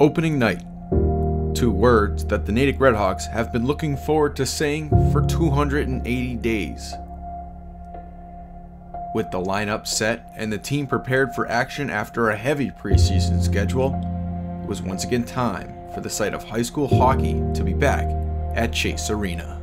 Opening night. Two words that the Natick Redhawks have been looking forward to saying for 280 days. With the lineup set and the team prepared for action after a heavy preseason schedule, it was once again time for the site of high school hockey to be back at Chase Arena.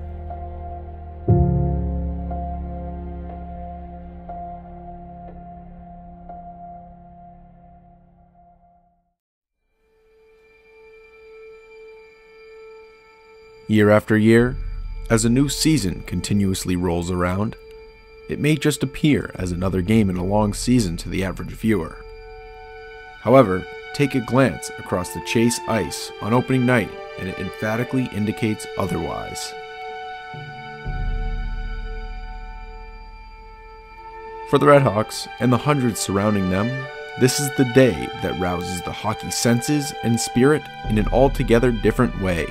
Year after year, as a new season continuously rolls around, it may just appear as another game in a long season to the average viewer. However, take a glance across the Chase ice on opening night and it emphatically indicates otherwise. For the Redhawks and the hundreds surrounding them, this is the day that rouses the hockey senses and spirit in an altogether different way.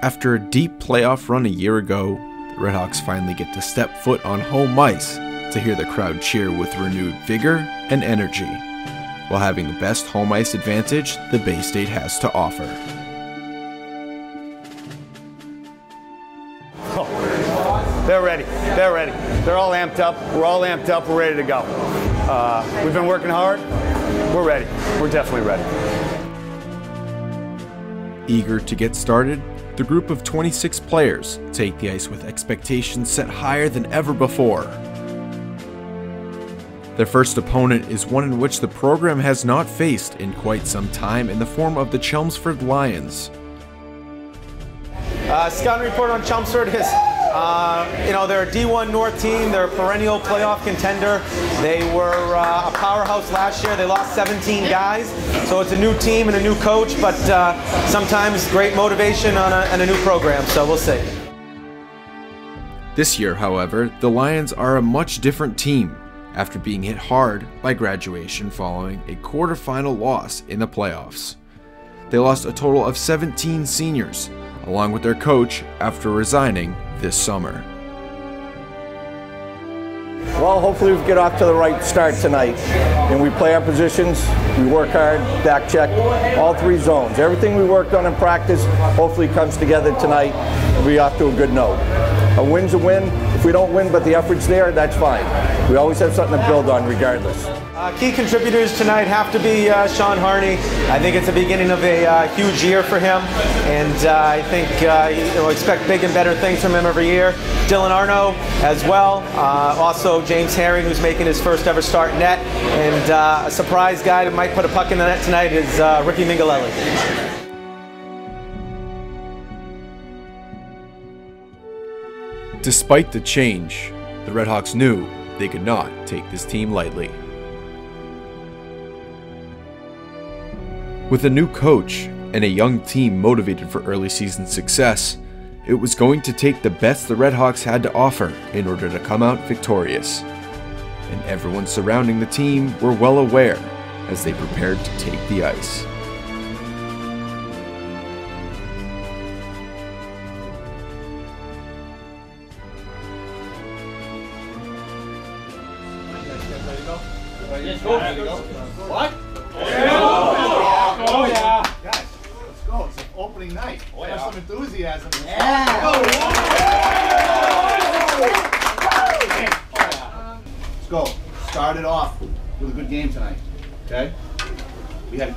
After a deep playoff run a year ago, the Redhawks finally get to step foot on home ice to hear the crowd cheer with renewed vigor and energy, while having the best home ice advantage the Bay State has to offer. They're ready. They're ready. They're all amped up. We're all amped up. We're ready to go. Uh, we've been working hard. We're ready. We're definitely ready. Eager to get started, the group of 26 players take the ice with expectations set higher than ever before. Their first opponent is one in which the program has not faced in quite some time in the form of the Chelmsford Lions. Uh, scouting report on Chelmsford is, uh, you know, they're a D1 North team. They're a perennial playoff contender. They were uh, a powerhouse last year. They lost 17 guys, so it's a new team and a new coach. But uh, sometimes great motivation on a, and a new program. So we'll see. This year, however, the Lions are a much different team after being hit hard by graduation following a quarterfinal loss in the playoffs. They lost a total of 17 seniors, along with their coach, after resigning this summer. Well, hopefully we get off to the right start tonight. And we play our positions, we work hard, back check, all three zones. Everything we worked on in practice hopefully comes together tonight. We'll be off to a good note. A win's a win. If we don't win but the effort's there, that's fine. We always have something to build on regardless. Uh, key contributors tonight have to be uh, Sean Harney. I think it's the beginning of a uh, huge year for him, and uh, I think uh, you know, expect big and better things from him every year. Dylan Arno as well. Uh, also James Herring, who's making his first ever start net, and a surprise guy that might put a puck in the net tonight is Ricky Mingalelli. Despite the change, the Redhawks knew they could not take this team lightly. With a new coach and a young team motivated for early season success, it was going to take the best the Redhawks had to offer in order to come out victorious. And everyone surrounding the team were well aware as they prepared to take the ice.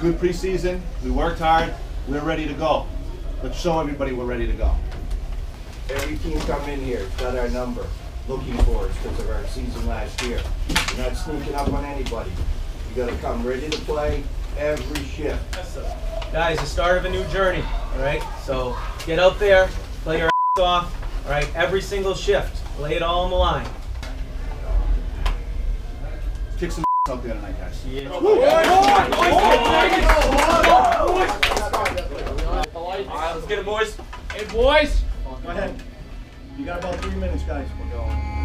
Good preseason. We worked hard. We're ready to go. Let's show everybody we're ready to go. Every team come in here, got our number, looking for us because of our season last year. You're not sneaking up on anybody. You gotta come ready to play every shift. Guys, the start of a new journey, all right? So get out there, play your ass off, all right? Every single shift, lay it all on the line. Kick some out there tonight, guys. yeah All right, let's get it, boys. Hey, boys. Go ahead. You got about three minutes, guys. We're going.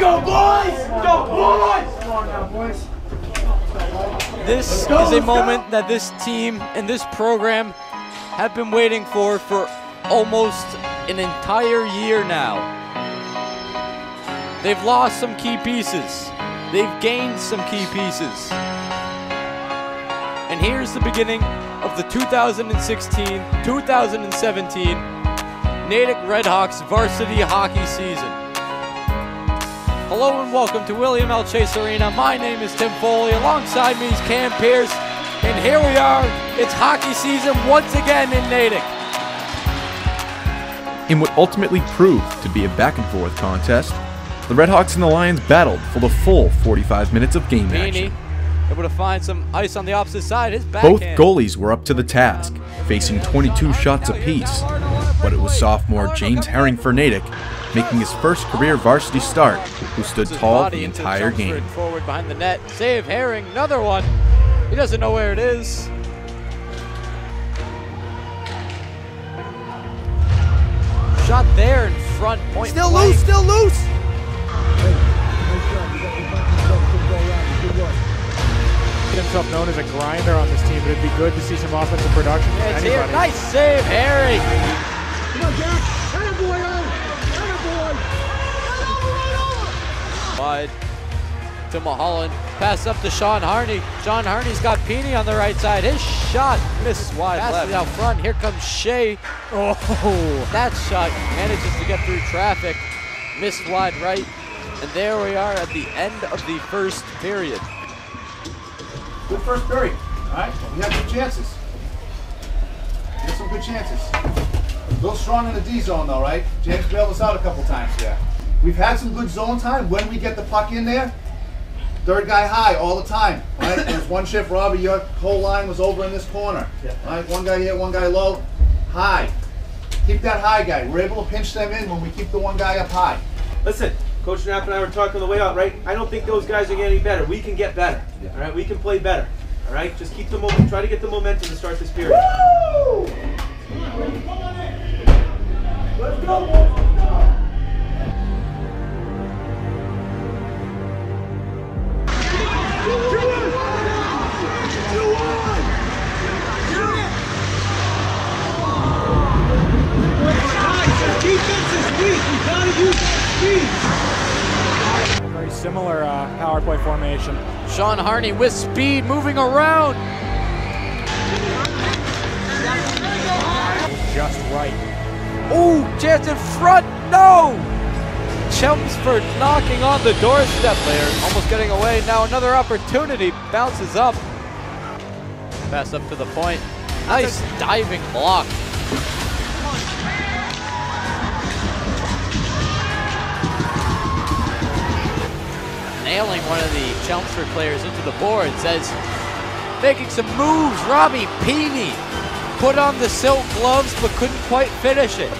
go, boys! Go, boys! Come on now, boys. This go, is a moment go. that this team and this program have been waiting for for almost an entire year now. They've lost some key pieces. They've gained some key pieces. And here's the beginning of the 2016-2017 Natick Redhawks varsity hockey season. Hello and welcome to William L. Chase Arena. My name is Tim Foley. Alongside me is Cam Pierce. And here we are. It's hockey season once again in Natick. In what ultimately proved to be a back and forth contest, the Redhawks and the Lions battled for the full 45 minutes of game action. able to find some ice on the opposite side. His Both goalies were up to the task, facing 22 shots apiece, but it was sophomore James Herring for Natick making his first career varsity start, who stood tall the entire game. Forward behind the net. Save Herring. Another one. He doesn't know where it is. Shot there in front. Point Still blank. loose, still loose. himself known as a grinder on this team, but it'd be good to see some offensive production from It's here. anybody. Nice save, Herring. Wide to Mulholland. Pass up to Sean Harney. Sean Harney's got Peony on the right side. His shot misses wide Pass left. out front. Here comes Shea. Oh, That shot manages to get through traffic. Missed wide right. And there we are at the end of the first period. Good first period. All right, we had good chances. We had some good chances. Little strong in the D zone though, right? James bailed us out a couple times here. We've had some good zone time. When we get the puck in there, third guy high all the time. Right? There's one shift, Robbie. Your whole line was over in this corner. Yeah. Right? One guy here, one guy low, high. Keep that high guy. We're able to pinch them in when we keep the one guy up high. Listen, Coach Knapp and I were talking on the way out, right? I don't think those guys are getting any better. We can get better. All right, we can play better. All right, just keep the moment. Try to get the momentum to start this period. Very similar uh, power play formation. Sean Harney with speed moving around. Just right. Ooh, chance in front. No! Chelmsford knocking on the doorstep there. Almost getting away. Now another opportunity. Bounces up. Pass up to the point. Nice diving block. Nailing one of the Chelmsford players into the board. Says, making some moves. Robbie Peavy put on the silk gloves but couldn't quite finish it.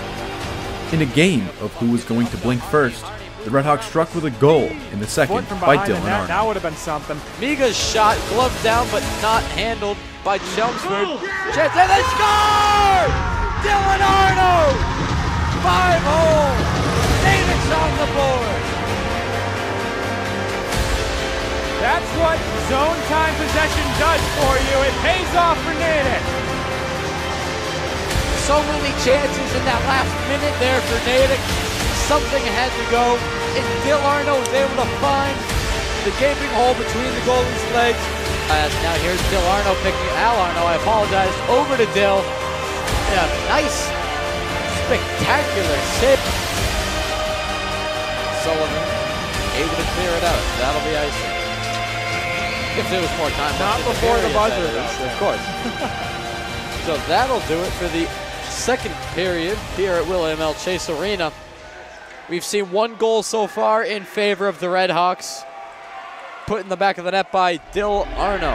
In a game of who was going to blink first, the Redhawks struck with a goal in the second by behind the Dylan net, Arnold. that would have been something. Miga's shot, glove down, but not handled by Chelmsford. Oh, Chance, and they score! Dylan Arno! Five hole! David's on the board! That's what zone time possession does for you. It pays off for Natick. So many chances in that last minute there for Natick. Something had to go, and Dill Arno was able to find the gaping hole between the goalie's legs. As now here's Dill Arno picking Al Arno, I apologize, over to Dill. And a nice, spectacular save. Sullivan able to clear it out. That'll be icing. If there was more time. Not before the buzzer, that is, though. Of course. so that'll do it for the second period here at William L. Chase Arena. We've seen one goal so far in favor of the Redhawks, put in the back of the net by Dill Arno.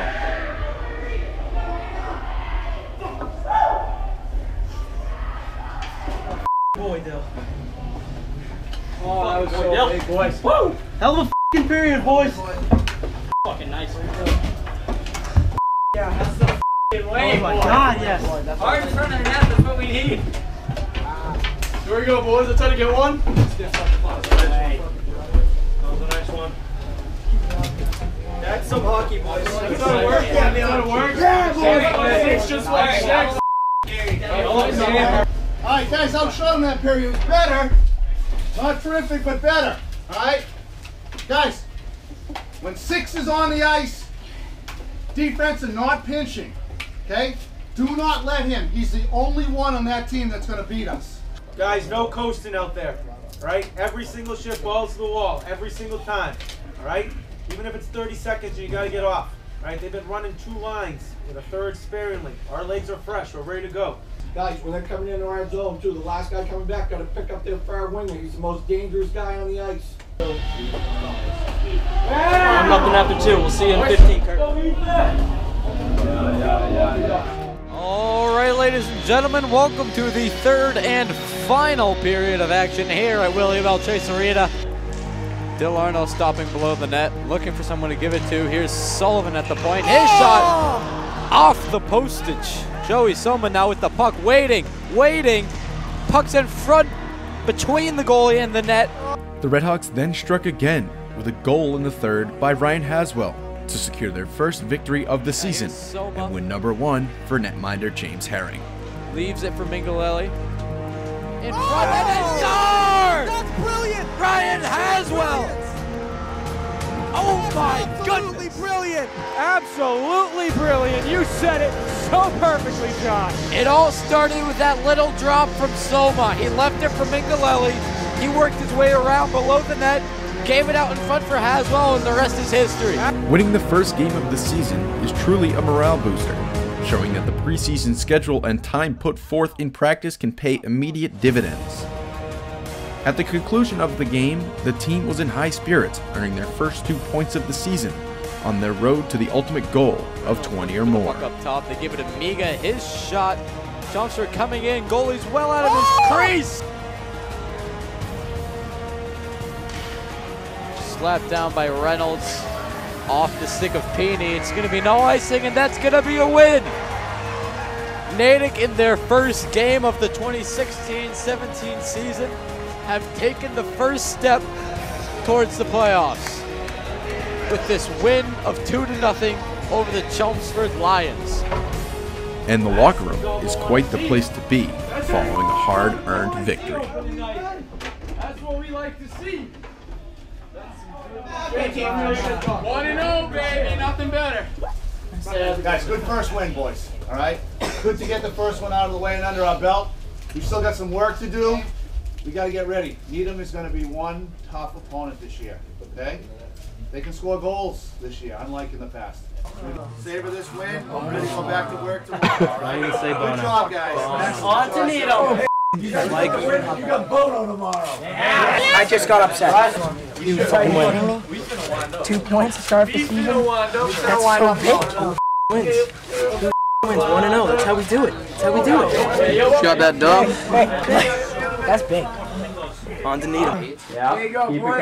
Boy, Dill. Oh, that was so big, boys. Woo! Hell of a f***ing period, boys. Fucking nice. Yeah, that's the f***ing way. Oh my god, yes. Hard in front of the net, that's what we need. Here we go, boys. Let's try to get one. That was a nice one. That's some hockey, boys. It's gonna work. Yeah, it's gonna work. Yeah, boys. It's just like Shaq's. All right, guys, outshot him that period. It was better. Not terrific, but better. All right? Guys, when six is on the ice, defense and not pinching, okay? Do not let him. He's the only one on that team that's going to beat us. Guys, no coasting out there. Right? Every single shift, balls to the wall. Every single time. All right? Even if it's 30 seconds, you got to get off. Right? They've been running two lines with a third sparingly. Our legs are fresh. We're ready to go. Guys, when they're coming into our zone too, the last guy coming back got to pick up their far winger. He's the most dangerous guy on the ice. I'm nothing after two. We'll see you in 15, Kurt. Gentlemen, welcome to the third and final period of action here at William L. Chase Arena. Dill Arno stopping below the net, looking for someone to give it to. Here's Sullivan at the point. His oh! shot off the postage. Joey Soma now with the puck, waiting, waiting. Puck's in front between the goalie and the net. The Redhawks then struck again with a goal in the third by Ryan Haswell to secure their first victory of the season and win number one for netminder James Herring. Leaves it for Mingalelli. In oh, front and it scores! That's brilliant! Ryan Haswell! Oh my goodness! Absolutely brilliant! Absolutely brilliant. You said it so perfectly, John. It all started with that little drop from Soma. He left it for Mingalelli. He worked his way around below the net, gave it out in front for Haswell, and the rest is history. Winning the first game of the season is truly a morale booster, showing that the preseason schedule and time put forth in practice can pay immediate dividends. At the conclusion of the game, the team was in high spirits, earning their first two points of the season on their road to the ultimate goal of 20 or more. Up top, they give it to Miga. His shot, Chelmsford coming in, goalie's well out of his crease. Slapped down by Reynolds, off the stick of Peony. It's going to be no icing, and that's going to be a win. Natick, in their first game of the 2016-17 season, have taken the first step towards the playoffs with this win of two to nothing over the Chelmsford Lions. And the locker room is quite the place to be following a hard-earned victory. That's what we like to see. One and zero, baby. Nothing better. Guys, good first win, boys. All right? Good to get the first one out of the way and under our belt. We've still got some work to do. We got to get ready. Needham is going to be one tough opponent this year. Okay? They can score goals this year, unlike in the past. Savor this win. I'm ready to go back to work tomorrow. Good job, guys. On to Needham. You got Bono tomorrow. I just got upset. You fucking kidding me? Two points to start the season? That's so big. Wins. Wins 1 and 0. That's how we do it. That's how we do it. Got that dub. That's big. On to Needham. There you go, boys.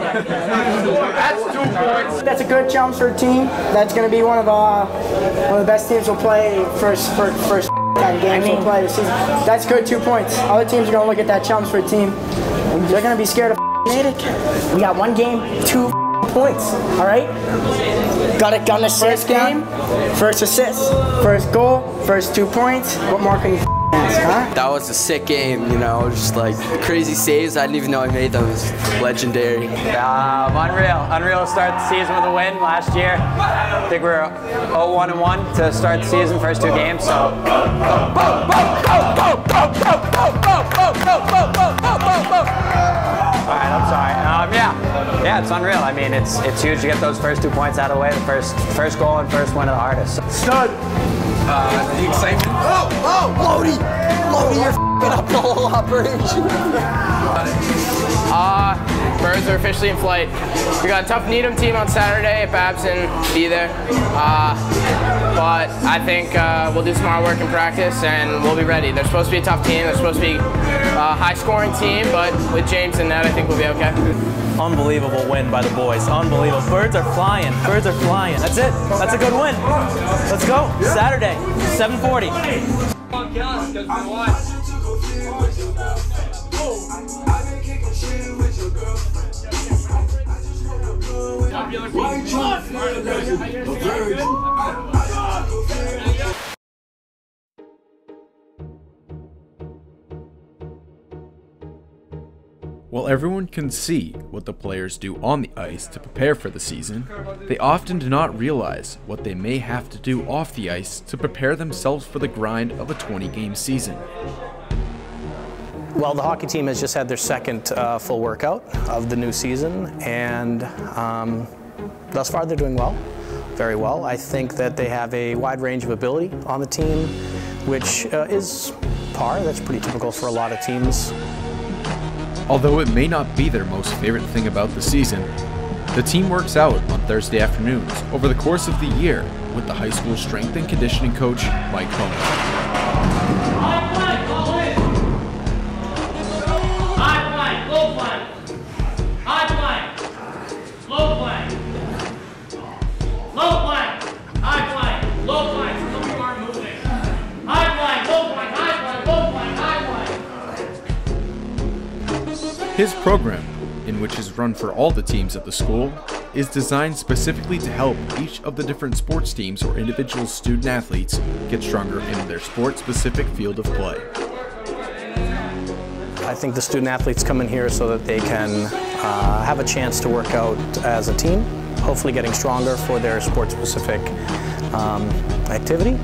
That's two points. That's a good Chelmsford team. That's going to be one of uh, one of the best teams we'll play first first first time games we'll play this season. That's good. Two points. Other teams are going to look at that Chelmsford team. They're going to be scared of Natick. We got one game, two points. All right. Got it. Got an assist game. First assist. First goal. First two points. What more can you ask, huh? That was a sick game, you know, just like crazy saves. I didn't even know I made those. Legendary. Um, unreal. Unreal to start the season with a win last year. I think we were 0-1 and 1 to start the season, first two games. So All right, I'm sorry. Yeah, yeah, it's unreal. I mean, it's it's huge to get those first two points out of the way. The first first goal and first win of the hardest. Stud. Uh, the excitement. Oh, oh, Lodi! Lodi, you're f***ing up the whole operation. Uh, birds are officially in flight. We got a tough Needham team on Saturday at Babson. Be there. Uh, but I think uh, we'll do some hard work in practice and we'll be ready. They're supposed to be a tough team. They're supposed to be a high-scoring team, but with James in net, I think we'll be okay. Unbelievable win by the boys. Unbelievable. Birds are flying. Birds are flying. That's it. That's a good win. Let's go. Saturday, 740. jealous because we watch. While everyone can see what the players do on the ice to prepare for the season, they often do not realize what they may have to do off the ice to prepare themselves for the grind of a 20 game season. Well, the hockey team has just had their second uh, full workout of the new season, and um, thus far they're doing well, very well. I think that they have a wide range of ability on the team, which uh, is par. That's pretty typical for a lot of teams. Although it may not be their most favorite thing about the season, the team works out on Thursday afternoons over the course of the year with the high school strength and conditioning coach, Mike Cohen. His program, in which is run for all the teams at the school, is designed specifically to help each of the different sports teams or individual student athletes get stronger in their sport specific field of play. I think the student athletes come in here so that they can uh, have a chance to work out as a team, hopefully getting stronger for their sport-specific um, activity.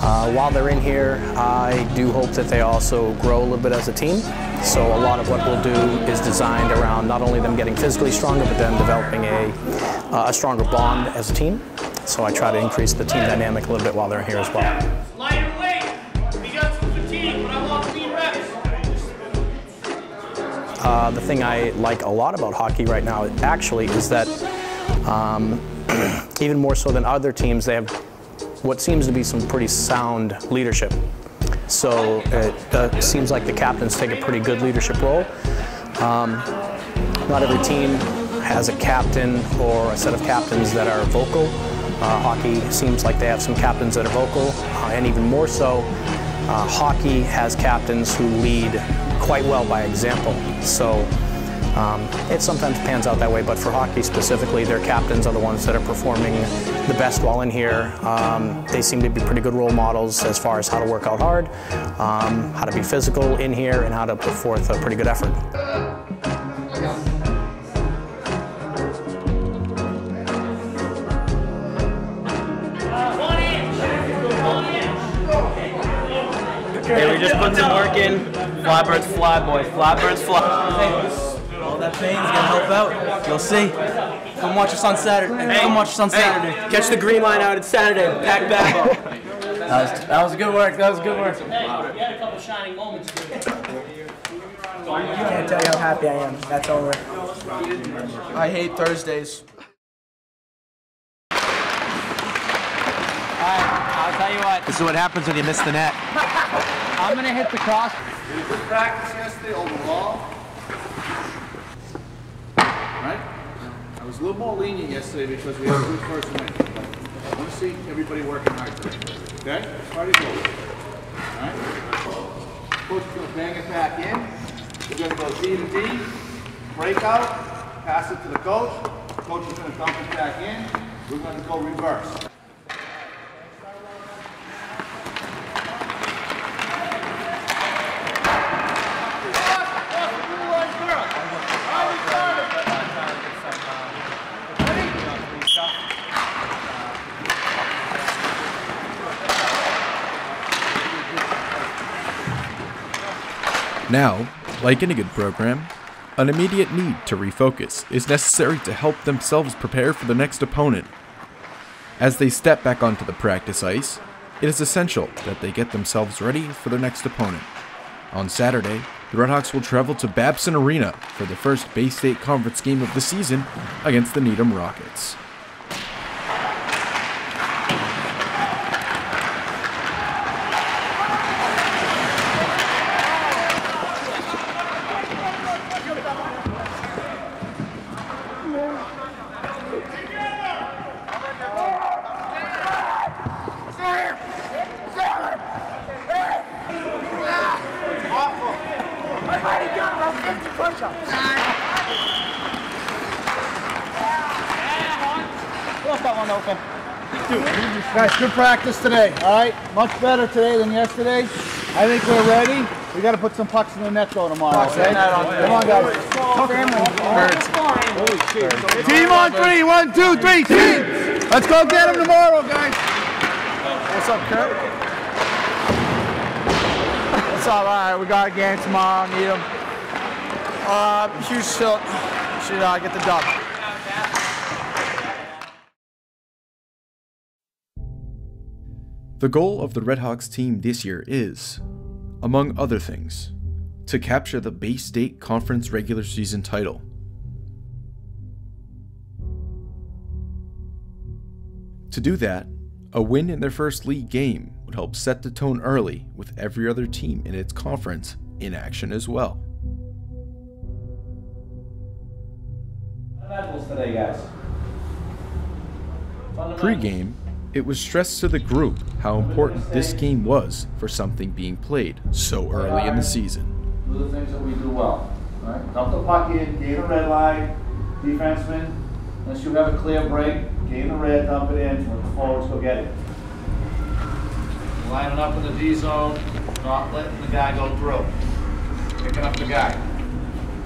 Uh, while they're in here, I do hope that they also grow a little bit as a team. So a lot of what we'll do is designed around not only them getting physically stronger, but then developing a, uh, a stronger bond as a team. So I try to increase the team dynamic a little bit while they're here as well. Lighter weight. We got some fatigue, but I want clean reps. Uh, the thing I like a lot about hockey right now actually is that um, even more so than other teams, they have what seems to be some pretty sound leadership. So it uh, seems like the captains take a pretty good leadership role. Um, not every team has a captain or a set of captains that are vocal. Uh, hockey seems like they have some captains that are vocal, uh, and even more so, uh, hockey has captains who lead quite well by example. So um, it sometimes pans out that way, but for hockey specifically, their captains are the ones that are performing the best while in here. Um, they seem to be pretty good role models as far as how to work out hard, um, how to be physical in here, and how to put forth a pretty good effort. Hey, we just put some work in. Flybirds fly, boys. Flybirds fly. Hey, all gonna help out. You'll see. Come watch us on Saturday. Hey, come watch us on Saturday. Catch the green line out. It's Saturday. Pack back. that, was, that was good work. That was good work. Hey, we had a couple shining moments here. Can't tell you how happy I am. That's over. I hate Thursdays. I'll tell you what. This is what happens when you miss the net. I'm gonna hit the cross. Did a good practice yesterday overall. Right? I was a little more lenient yesterday because we had a good first win. I want to see everybody working hard today. Okay? Party goes. Alright? Coach is going to bang it back in. We're going to go D to D. Breakout. Pass it to the coach. Coach is going to dump it back in. We're going to go reverse. Now, like any good program, an immediate need to refocus is necessary to help themselves prepare for the next opponent. As they step back onto the practice ice, it is essential that they get themselves ready for their next opponent. On Saturday, the Redhawks will travel to Babson Arena for the first Bay State Conference game of the season against the Needham Rockets. Practice today, all right? Much better today than yesterday. I think we're ready. We got to put some pucks in the net though tomorrow, okay? Come on, guys. Team on three. One, two, three. Team. Let's go get them tomorrow, guys. What's up, Kurt? What's up? All right, we got a game tomorrow. Needham. Uh, huge tilt. Should uh, get the dub. The goal of the Redhawks team this year is, among other things, to capture the Bay State Conference regular season title. To do that, a win in their first league game would help set the tone early with every other team in its conference in action as well. Medals today, guys. Pre-game, it was stressed to the group how important this game was for something being played so early in the season. Do the things that we do well. Right? Dump the puck in, gain a red line, defenseman, unless you have a clear break, gain the red, dump it in, let the forwards go get it. Lining up in the D zone, not letting the guy go through. Picking up the guy.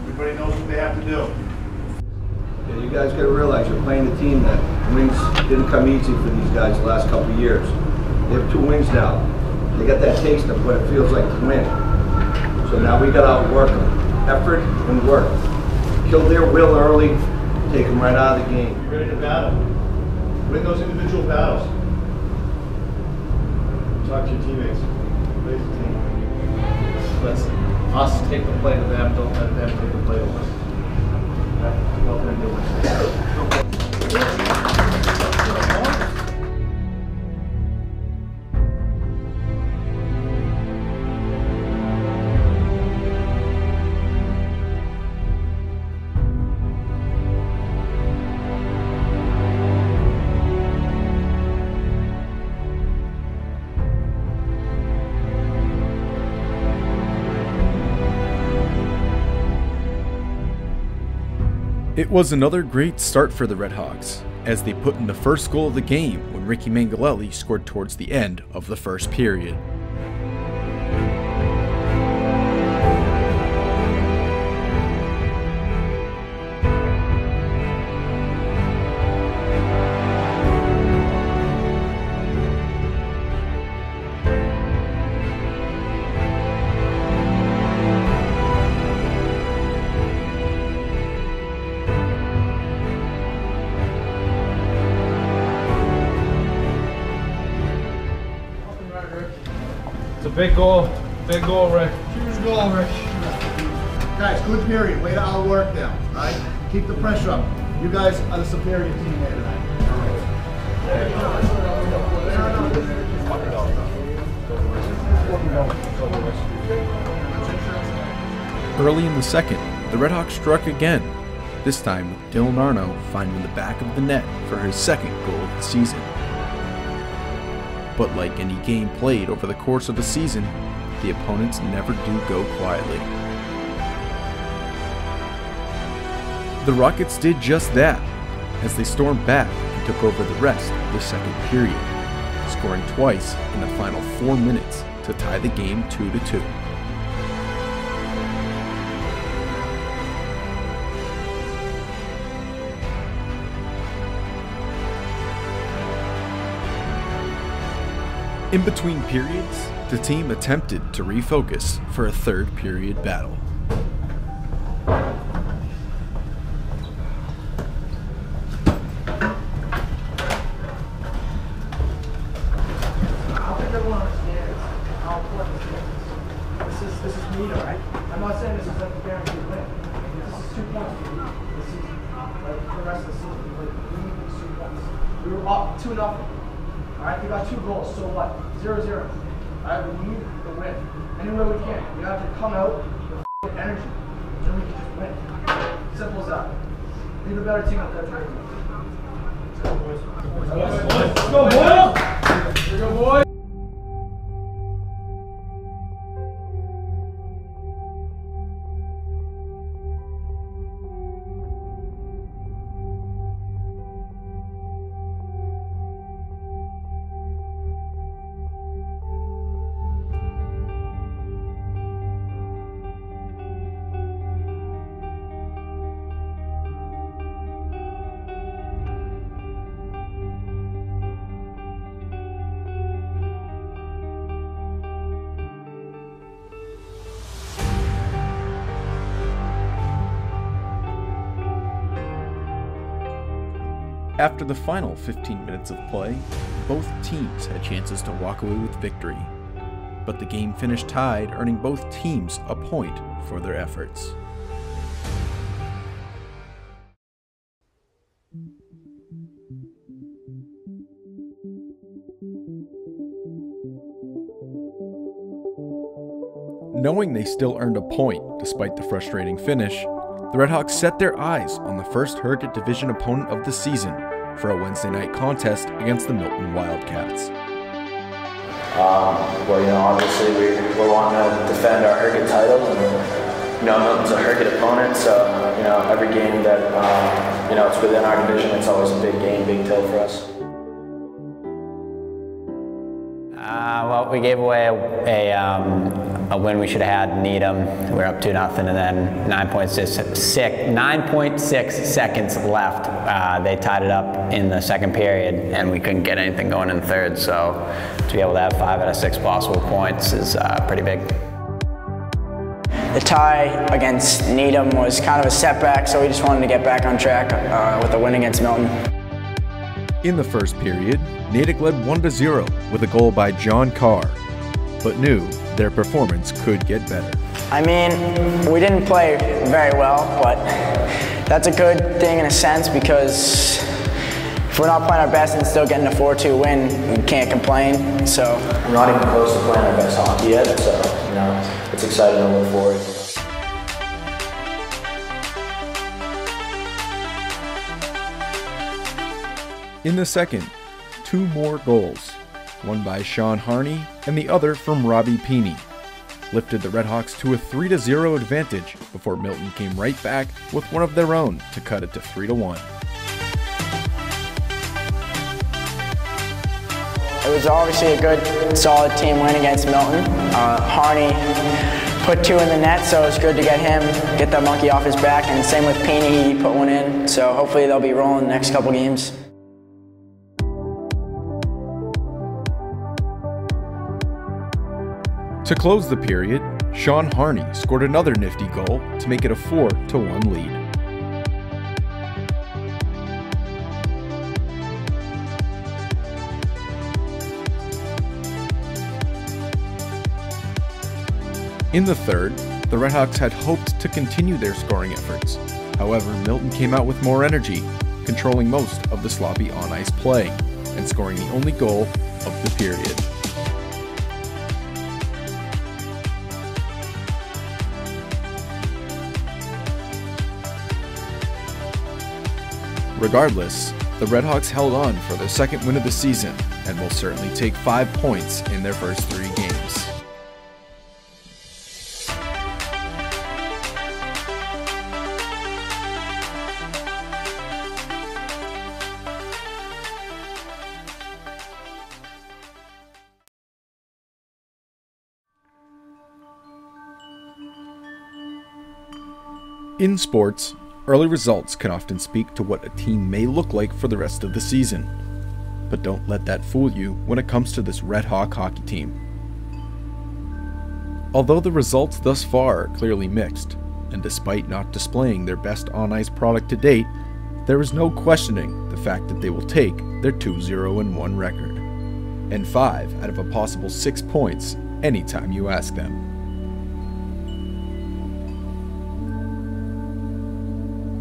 Everybody knows what they have to do. Yeah, you guys gotta realize you're playing a team that wins didn't come easy for these guys the last couple of years. They have two wins now. They got that taste of what it feels like to win. So now we gotta outwork them. Effort and work. Kill their will early, take them right out of the game. Be ready to battle. Win those individual battles. Talk to your teammates. Raise the team. Let's us take the play to them, don't let them take the play to us. Okay? Go out there and do it. It was another great start for the Redhawks, as they put in the first goal of the game when Ricky Mingalelli scored towards the end of the first period. Big goal. Big goal, Rick. Huge goal, Rick. Guys, good period. Way to outwork them, right? Keep the pressure up. You guys are the superior team here tonight. Early in the second, the Redhawks struck again, this time with Dylan Arno finding the back of the net for his second goal of the season. But like any game played over the course of a season, the opponents never do go quietly. The Rockets did just that, as they stormed back and took over the rest of the second period, scoring twice in the final four minutes to tie the game 2 to 2. In between periods, the team attempted to refocus for a third period battle. Two nothing. All right, we got two goals. So what? Zero zero. All right, we need the win. Any way we can. We have to come out with energy. Then we can just win. Simple as that. Leave a better team out there tonight. Let's go, boys! Let's go, boys! After the final 15 minutes of play, both teams had chances to walk away with victory. But the game finished tied, earning both teams a point for their efforts. Knowing they still earned a point despite the frustrating finish, the Redhawks set their eyes on the first Herget Division opponent of the season for a Wednesday night contest against the Milton Wildcats. Um, well, you know, obviously we, we're wanting to defend our Herget title, and you know, Milton's a Herget opponent, so you know, every game that um, you know it's within our division, it's always a big game, big deal for us. Uh, well, we gave away a, a, um, a win we should have had Needham. We were up 2 nothing, and then 9.6, 9.6 seconds left. Uh, they tied it up in the second period, and we couldn't get anything going in third. So to be able to have five out of six possible points is uh, pretty big. The tie against Needham was kind of a setback, so we just wanted to get back on track uh, with a win against Milton. In the first period, Natick led 1-0 with a goal by John Carr, but knew their performance could get better. I mean, we didn't play very well, but that's a good thing in a sense because if we're not playing our best and still getting a 4-2 win, we can't complain. So we're not even close to playing our best hockey yet, so you know it's exciting to look forward. In the second, two more goals, one by Sean Harney and the other from Robbie Peeney, lifted the Redhawks to a 3 0 advantage before Milton came right back with one of their own to cut it to 3 1. It was obviously a good, solid team win against Milton. Uh, Harney put two in the net, so it's good to get him, get that monkey off his back, and same with Peeney, he put one in. So hopefully they'll be rolling the next couple games. To close the period, Sean Harney scored another nifty goal to make it a 4 1 lead. In the third, the Redhawks had hoped to continue their scoring efforts. However, Milton came out with more energy, controlling most of the sloppy on ice play and scoring the only goal of the period. Regardless, the Redhawks held on for their second win of the season and will certainly take five points in their first three games. In sports, early results can often speak to what a team may look like for the rest of the season. But don't let that fool you when it comes to this Red Hawk hockey team. Although the results thus far are clearly mixed, and despite not displaying their best on ice product to date, there is no questioning the fact that they will take their 2 0 1 record, and 5 out of a possible 6 points anytime you ask them.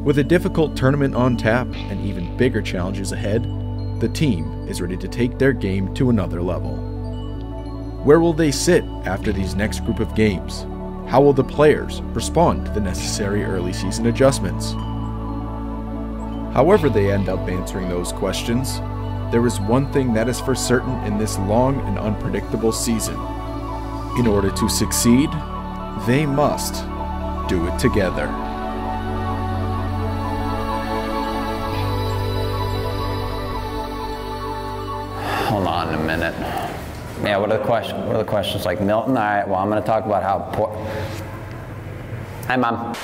With a difficult tournament on tap and even bigger challenges ahead, the team is ready to take their game to another level. Where will they sit after these next group of games? How will the players respond to the necessary early season adjustments? However, they end up answering those questions, there is one thing that is for certain in this long and unpredictable season. In order to succeed, they must do it together. What are the questions? What are the questions like Milton? All right, well, I'm going to talk about how. Poor. Hi, Mom.